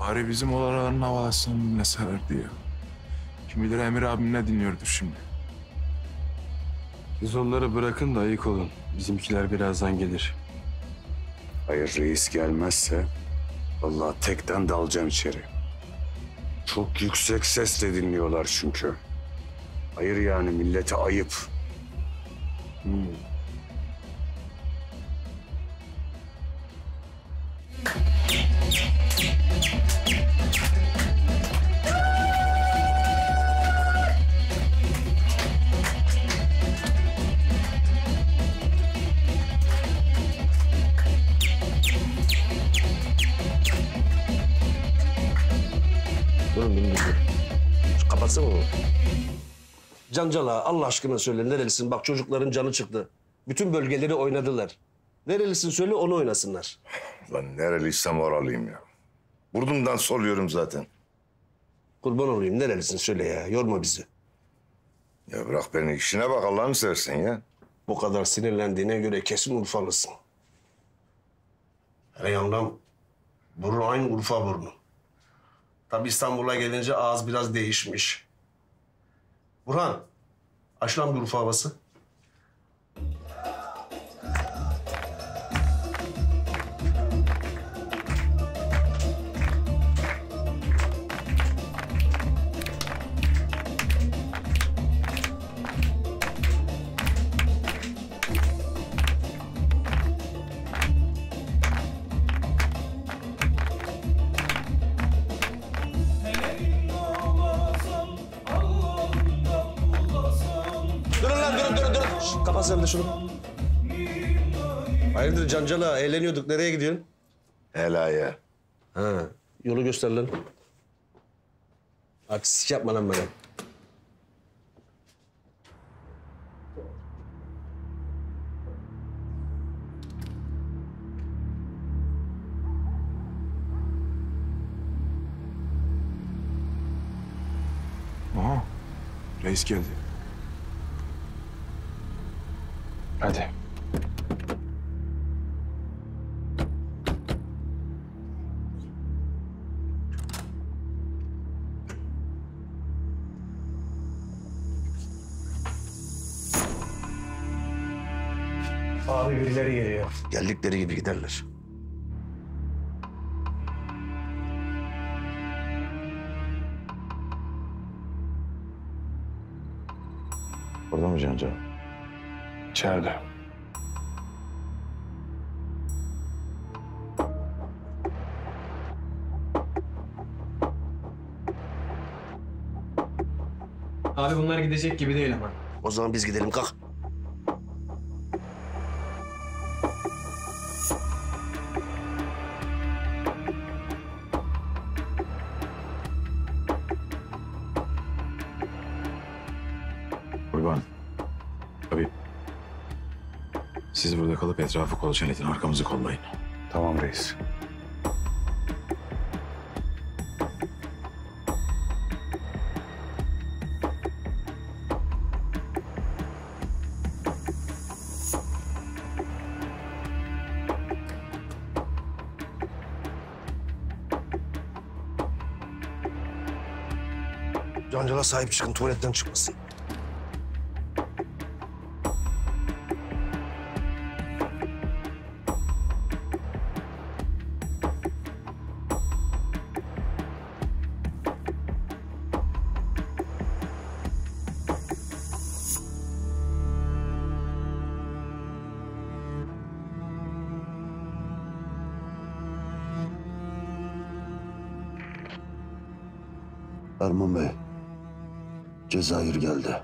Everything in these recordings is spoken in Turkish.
Bari bizim olanların havalasını dinleseler diye. Kim bilir Emir abim ne dinliyordur şimdi. Siz onları bırakın da ayık olun. Bizimkiler birazdan gelir. Hayır reis gelmezse vallahi tekten dalacağım içeri. Çok yüksek sesle dinliyorlar çünkü. Hayır yani millete ayıp. Durun Cancala Allah aşkına söyle nerelisin? Bak çocukların canı çıktı. Bütün bölgeleri oynadılar. Nerelisin söyle onu oynasınlar. Lan nereliysem oralıyım ya. Burnumdan soluyorum zaten. Kurban olayım nerelisin söyle ya. Yorma bizi. Ya bırak beni işine bak Allah'ını seversen ya. Bu kadar sinirlendiğine göre kesin Urfalısın. Hele yandan burun aynı Urfa burnu. Tabi İstanbul'a gelince ağız biraz değişmiş. Burhan, aç lan bir Urfa havası. Şşt, kapat sen de şunu. Hayırdır Cancala eğleniyorduk nereye gidiyorsun? Helaya. Ha, yolu göster lan. Aksik yapma lan bana. Aha. Reis geldi. Hadi. Abi birileri geliyor. Geldikleri gibi giderler. Orada mı Canca? İçeride. Abi bunlar gidecek gibi değil ama. O zaman biz gidelim kalk. Kalıp etrafı kolaçan edin, arkamızı kollayın. Tamam reis. Cancala sahip çıkın tuvaletten çıkmasın. Erman Bey, Cezayir geldi.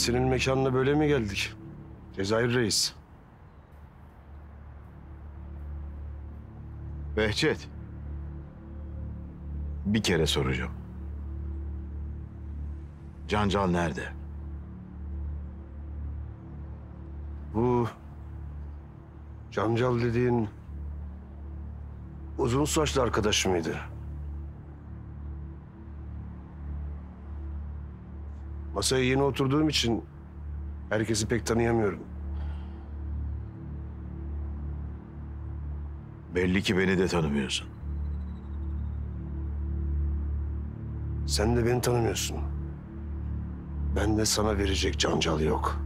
Senin mekanına böyle mi geldik? Cezayir Reis. Behçet. Bir kere soracağım. Cancal nerede? Bu Cancal dediğin uzun saçlı arkadaş mıydı? Masaya yeni oturduğum için herkesi pek tanıyamıyorum. Belli ki beni de tanımıyorsun. Sen de beni tanımıyorsun. Ben de sana verecek Cancal yok.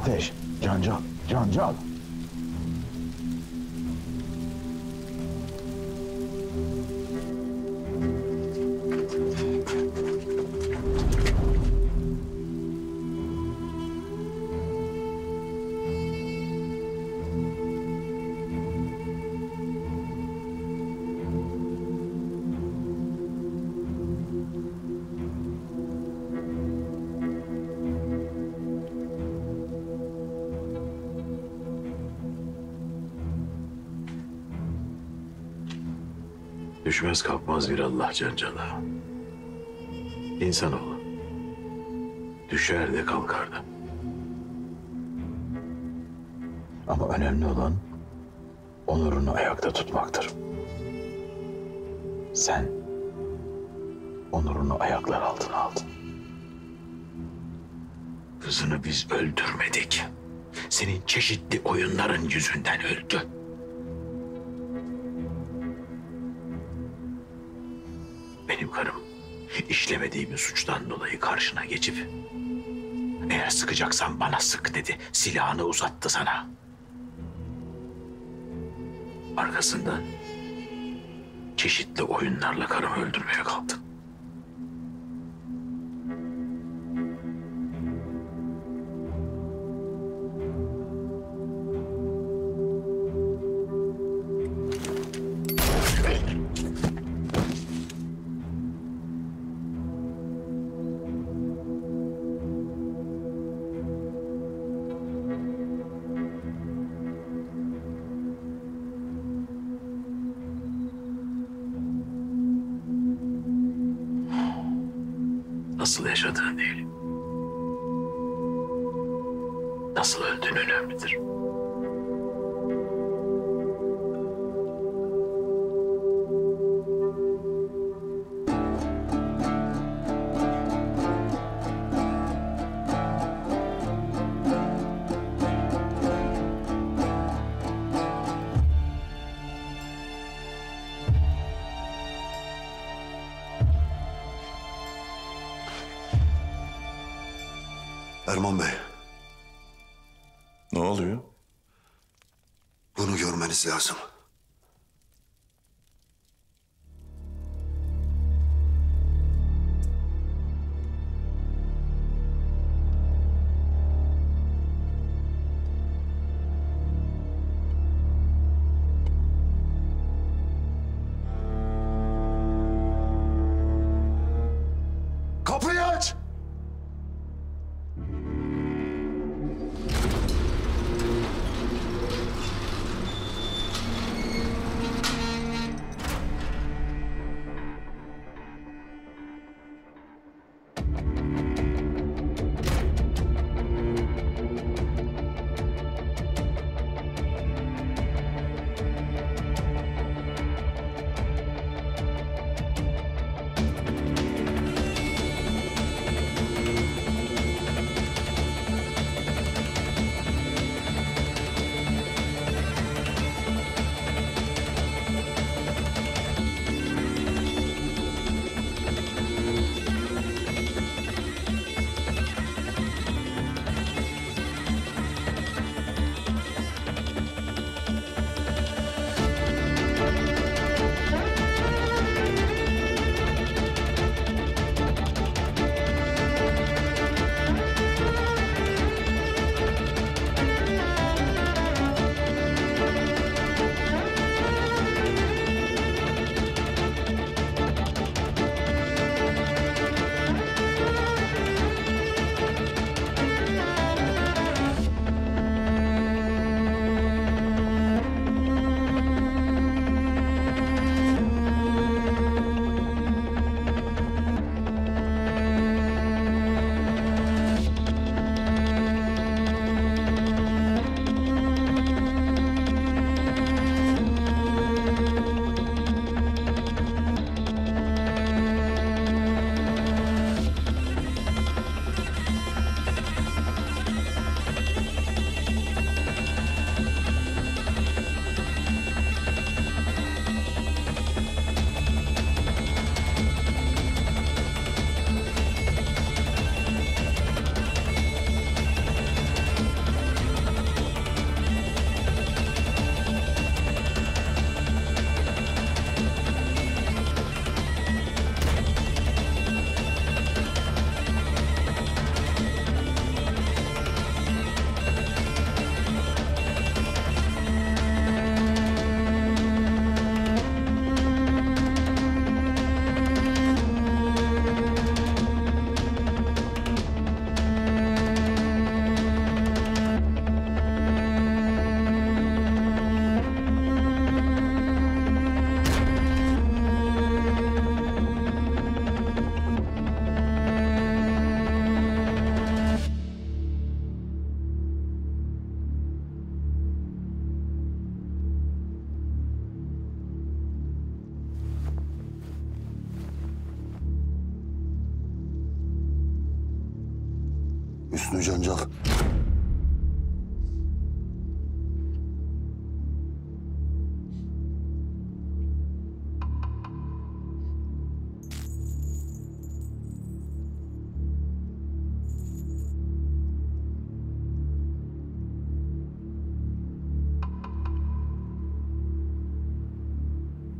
Ateş, Cancal, Cancal. Düşmez kalkmaz bir Allah Cancal'a. İnsanoğlu. Düşer de kalkar da. Ama önemli olan onurunu ayakta tutmaktır. Sen onurunu ayaklar altına aldın. Kızını biz öldürmedik. Senin çeşitli oyunların yüzünden öldü. İşlemediğim suçtan dolayı karşına geçip eğer sıkacaksan bana sık dedi. Silahını uzattı sana. Arkasından çeşitli oyunlarla karımı öldürmeye kalktın. Nasıl öldüğün önemlidir.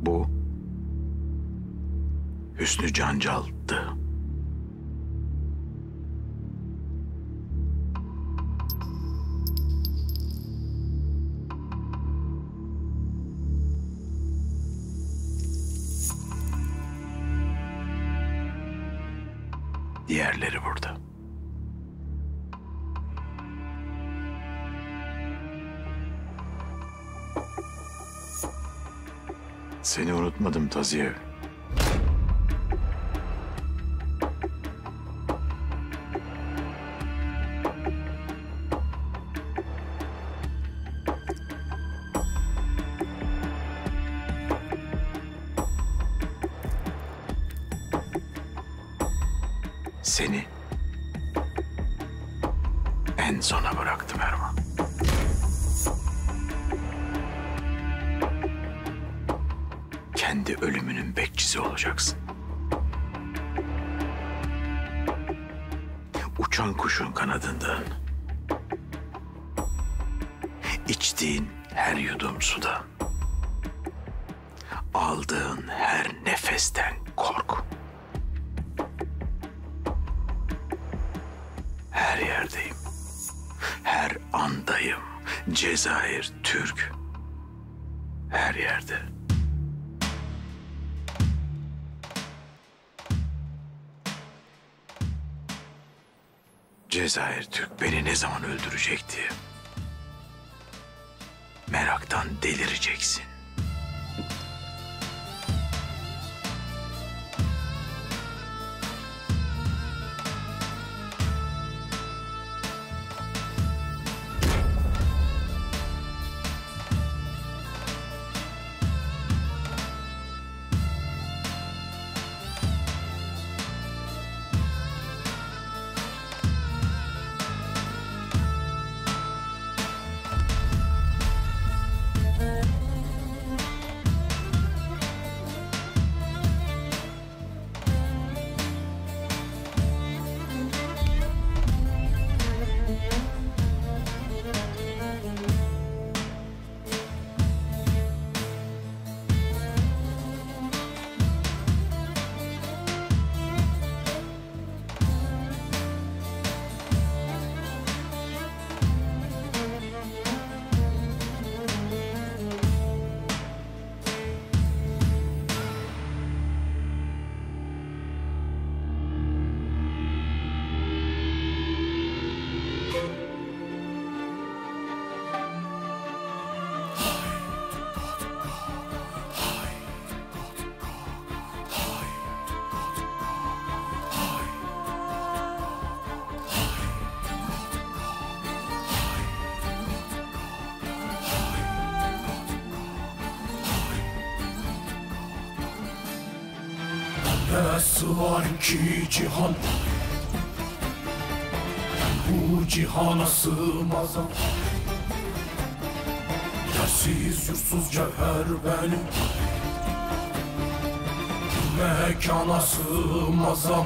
Bu Hüsnü Cancal'dı. Seni unutmadım Taziyev. Kendi ölümünün bekçisi olacaksın. Uçan kuşun kanadından. İçtiğin her yudum sudan. Aldığın her nefesten kork. Her yerdeyim. Her andayım. Cezayir, Türk. Her yerde. Cezayir Türk beni ne zaman öldürecekti? Meraktan delireceksin. Var ki cihan Bu cihana sığmazam Yersiz yursuz cevher benim. Mekana sığmazam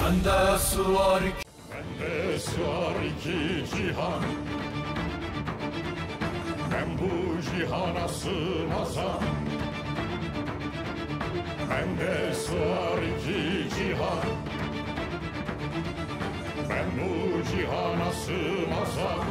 Bende sığar ki Bende sığar iki cihan. Ben bu cihana sığmazam Bende sığar iki cihan. Ben bu cihana sığmazam